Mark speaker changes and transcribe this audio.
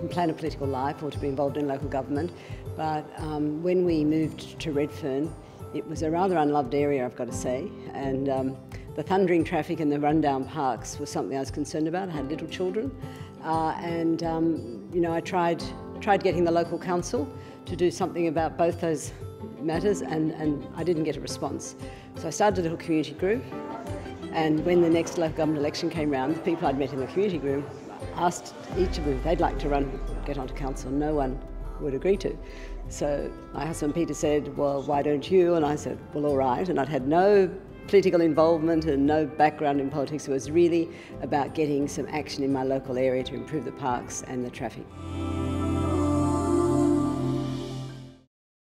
Speaker 1: plan a political life or to be involved in local government, but um, when we moved to Redfern, it was a rather unloved area, I've got to say, and um, the thundering traffic and the rundown parks was something I was concerned about. I had little children, uh, and um, you know, I tried tried getting the local council to do something about both those matters, and, and I didn't get a response. So I started a little community group, and when the next local government election came round, the people I'd met in the community group asked each of them if they'd like to run, get onto council. No one would agree to. So my husband Peter said, well, why don't you? And I said, well, all right. And I'd had no political involvement and no background in politics. It was really about getting some action in my local area to improve the parks and the traffic.